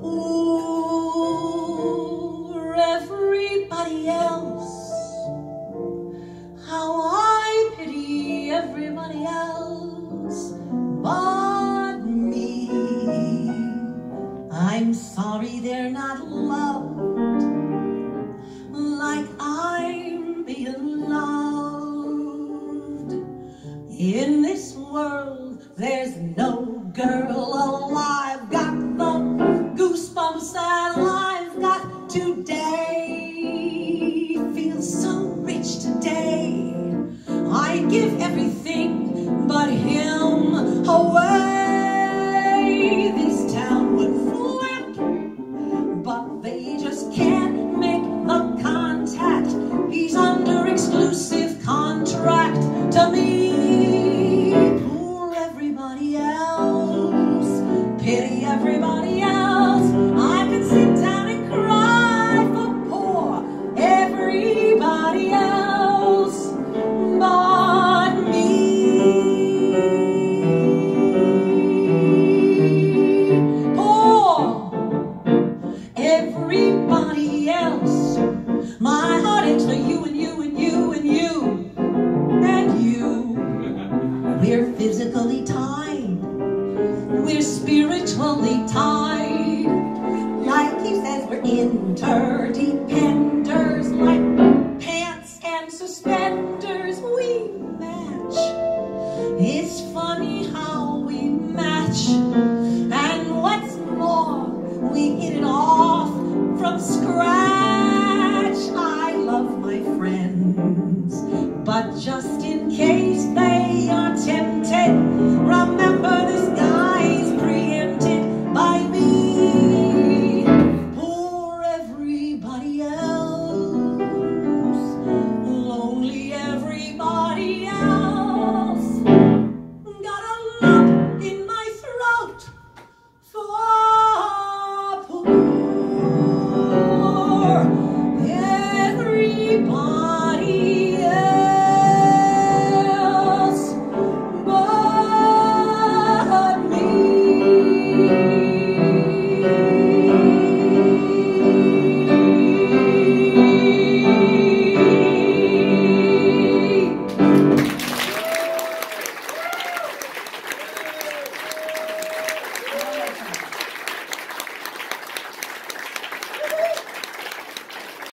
Poor everybody else. How I pity everybody else but me. I'm sorry they're not loved like I'm being loved. In this world, there's no girl alive everything. everybody else. My heart is for you and you and you and you and you. We're physically tied. We're spiritually tied. Like he says, we're interdependers. Like pants and suspenders, we match. It's funny how we match. just